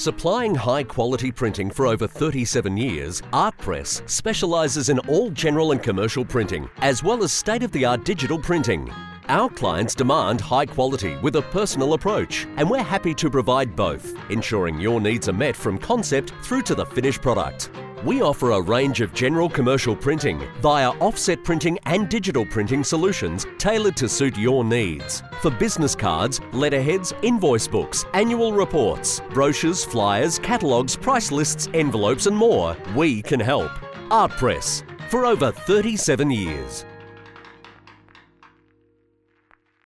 Supplying high quality printing for over 37 years, ArtPress specialises in all general and commercial printing, as well as state of the art digital printing. Our clients demand high quality with a personal approach, and we're happy to provide both, ensuring your needs are met from concept through to the finished product. We offer a range of general commercial printing via offset printing and digital printing solutions tailored to suit your needs. For business cards, letterheads, invoice books, annual reports, brochures, flyers, catalogues, price lists, envelopes, and more, we can help. ArtPress, for over 37 years.